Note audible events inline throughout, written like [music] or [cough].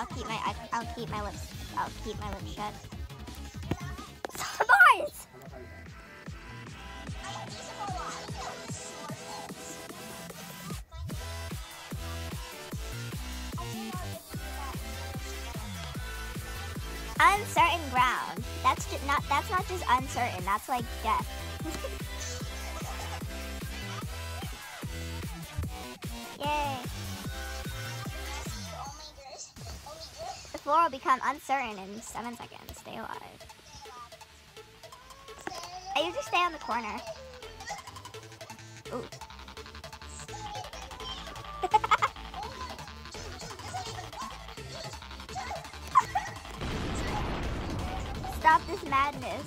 I'll keep my I, I'll keep my lips I'll keep my lips shut. Uncertain ground. That's just not that's not just uncertain. That's like death. [laughs] floor will become uncertain in seven seconds. Stay alive. I usually stay on the corner. Ooh. [laughs] Stop this madness.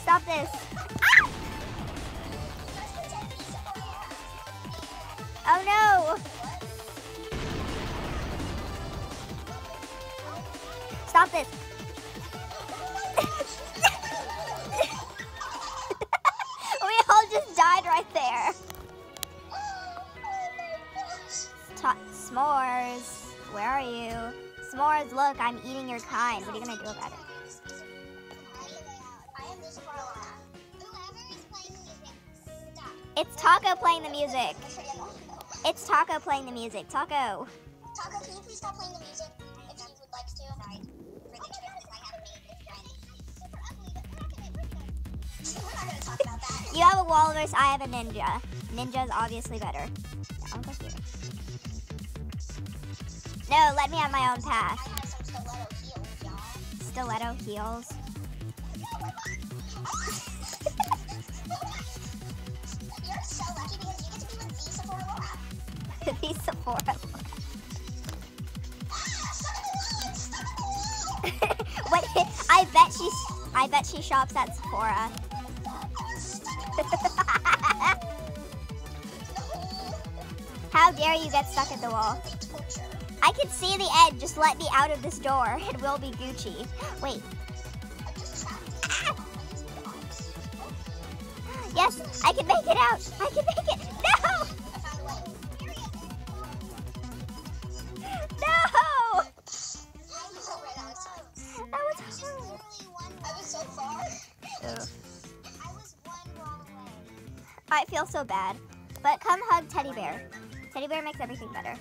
[laughs] Stop this. It's Taco playing the music. It's Taco playing the music. Taco. Taco, can you please stop playing the music if you would like to? Sorry. For the trans, I have made this friend. Super ugly, but we're not gonna, we're gonna, we're not gonna talk about that. You have a walrus, I have a ninja. Ninja is obviously better. Oh, Go here. No, let me have my own path. stiletto heels, y'all. Stiletto heels. [laughs] [laughs] So lucky because you get to be with V Sephora Laura. [laughs] Sephora. The the line! what? I bet she's. I bet she shops at Sephora. [laughs] How dare you get stuck at the wall? I can see the edge. Just let me out of this door. It will be Gucci. Wait. I can make it out. I can make it. No! No! Was. I was so far. I feel so bad. But come hug Teddy Bear. Teddy Bear makes everything better.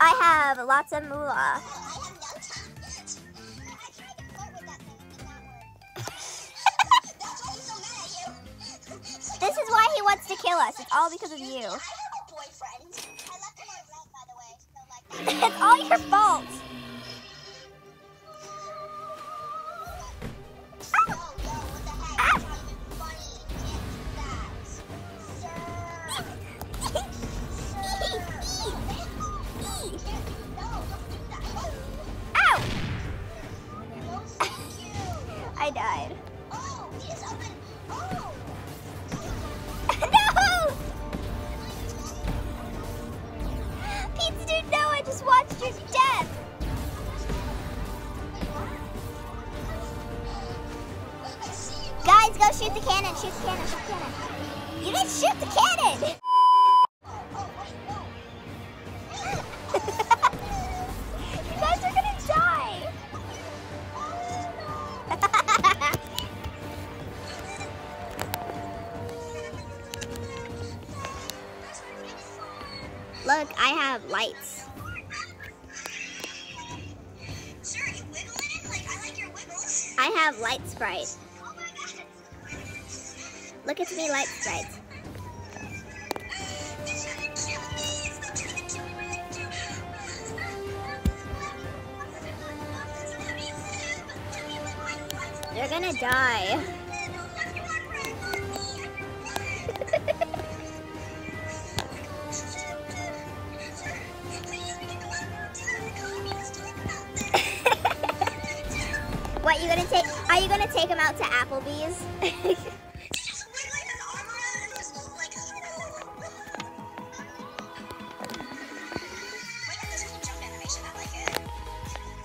I have lots of moolah. Kill us. It's all because of you. I have a boyfriend. I left him on red, by the way. So like, [laughs] it's all your fault. Sprite. Look at me, light sprite. They're gonna die. [laughs] What, you gonna take, are you gonna take him out to Applebee's? [laughs]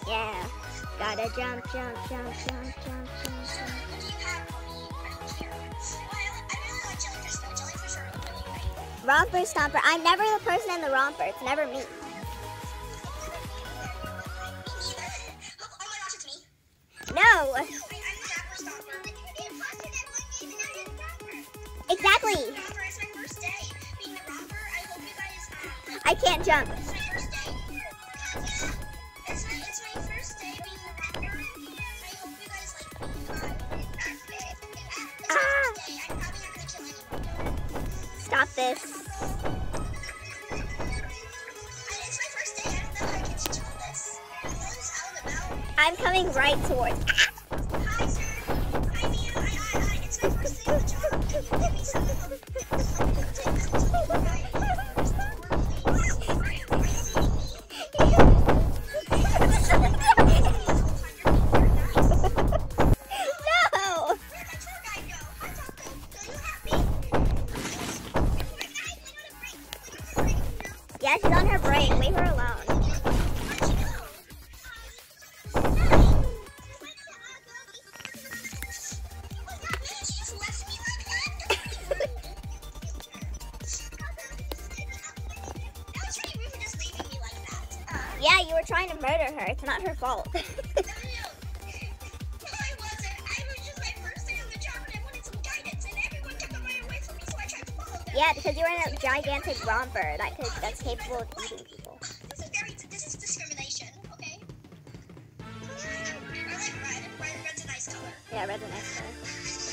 yeah, gotta jump, jump, jump, jump, jump, jump, jump. Romper Stomper. I'm never the person in the romper. It's never me. I'm coming right towards. her fault. [laughs] Yeah, because you were in a gigantic romper that could, that's capable of eating people. This is, very, this is discrimination, okay? I like red. Red's a nice color. Yeah, red's a nice color. [laughs]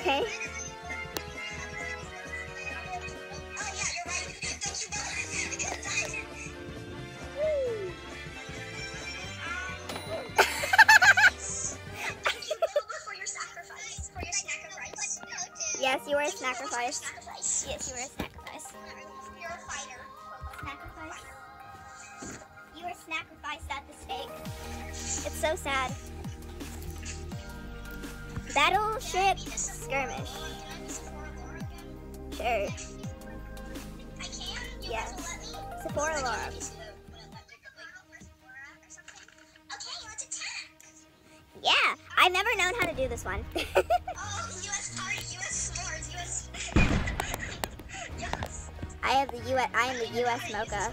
Okay. Yes, you were a sacrifice. Yes, you were a sacrifice. You're a fighter. Sacrifice. You were sacrificed at the stake. It's so sad. Battleship skirmish. Sure. Yes. Sephora alarm. Yeah, I've never known how to do this one. [laughs] [laughs] I have the U. I am the U.S. Mocha.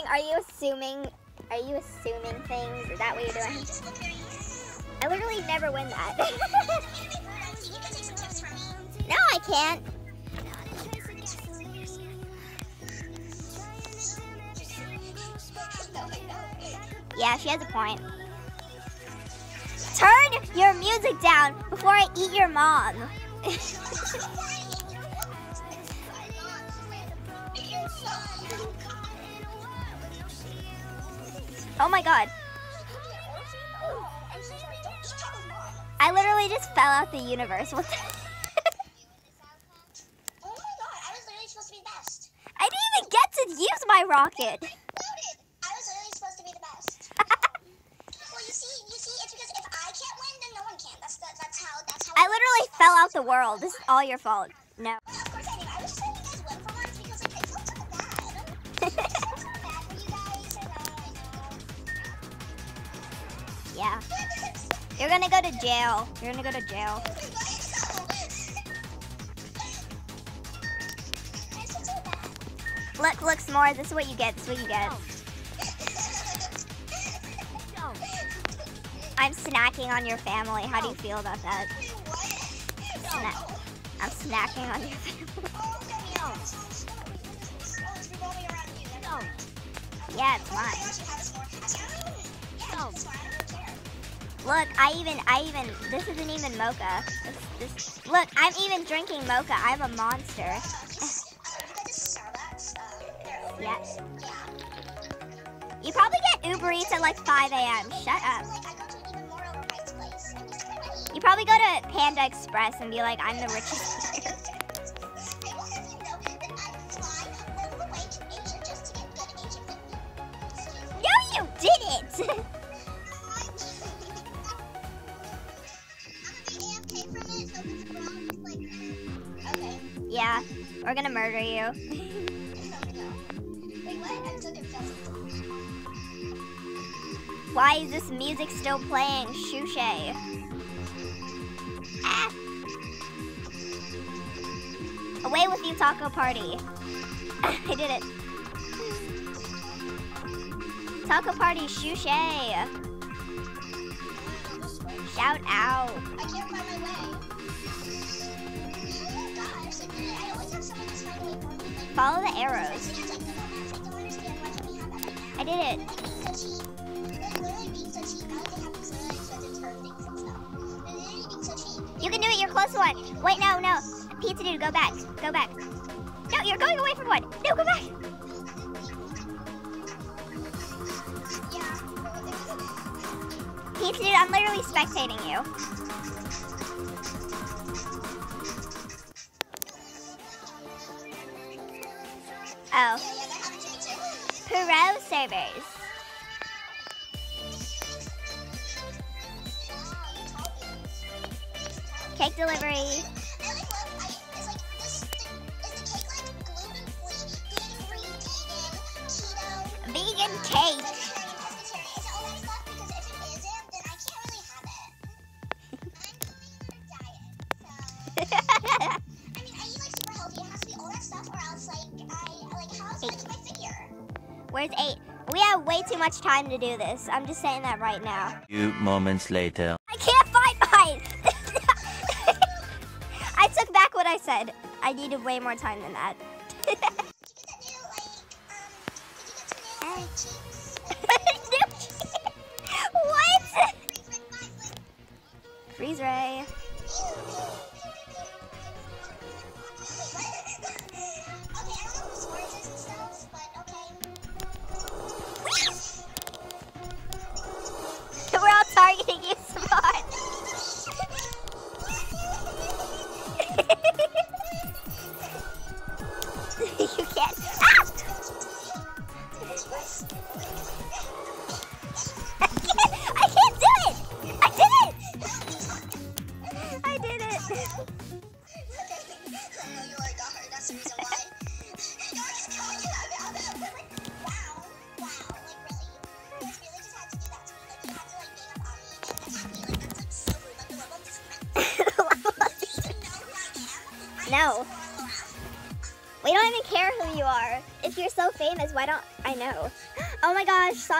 assuming? Are you assuming? Are you assuming things? Is that what you're doing? I literally never win that. [laughs] no, I can't. Yeah, she has a point. Turn your music down before I eat your mom. [laughs] oh my god. I literally just fell out the universe. What the? Oh my god, I was literally supposed to be best. I didn't even get to use my rocket. I was literally supposed to be the best. [laughs] Well, you see, you see, it's because if I can't win, then no one can. That's the, that's how that's how. I literally fell out the world. This is all your fault. No. Gonna go to jail. You're gonna go to jail. Look, look, S'more. This is what you get. This is what you get. I'm snacking on your family. How do you feel about that? Sna- I'm snacking on your family. [laughs] Yeah, it's mine. Look, I even, I even, this isn't even mocha. This, this, look, I'm even drinking mocha. I'm a monster. [laughs] Yes. You probably get Uber Eats at like 5 a.m. Shut up. You probably go to Panda Express and be like, I'm the richest we're gonna murder you. Why is this music still playing? Shushay. Ah. Away with you, Taco Party. [laughs] I did it. Taco Party, Shushay. Shout out. Stuff. the arrows. I did it. You can do it. You're close to one. Wait, no, no. Pizza dude, go back. Go back. No, you're going away from one. No, go back. Pizza dude, I'm literally spectating you. Oh. Pro servers. Cake delivery. Time to do this. I'm just saying that right now. Few moments later. I can't find mine. [laughs] I took back what I said. I needed way more time than that. [laughs] Did you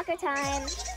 soccer time.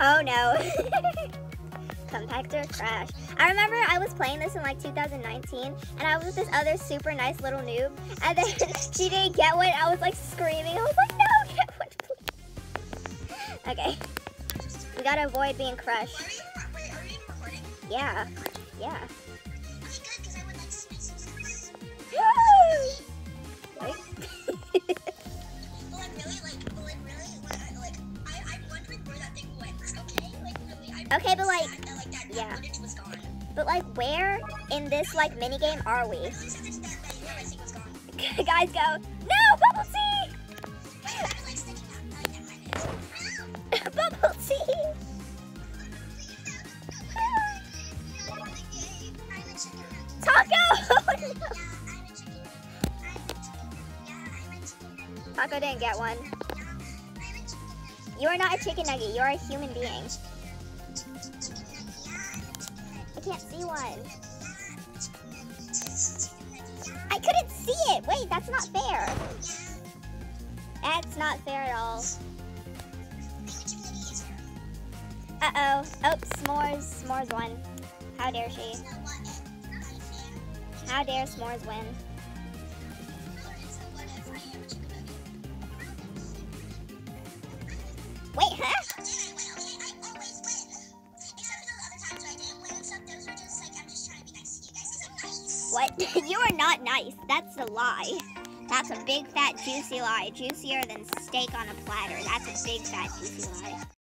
Oh no. [laughs] Compactor crash. I remember I was playing this in like 2019 and I was with this other super nice little noob and then [laughs] she didn't get one. I was like screaming. I was like, no, [laughs] get one, please. Okay. We gotta avoid being crushed. Yeah. Yeah. Okay, but like, yeah. But like, where in this like mini game are we? [laughs] Guys, go. No, bubble tea. [laughs] bubble tea. Taco. [laughs] Taco didn't get one. You are not a chicken nugget. You are a human being. Can't see one. I couldn't see it. Wait, that's not fair. That's not fair at all. Uh-oh. Oh, S'mores. S'mores won. How dare she? How dare S'mores win? That's a big fat juicy lie. Juicier than steak on a platter. That's a big fat juicy lie.